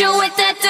you with that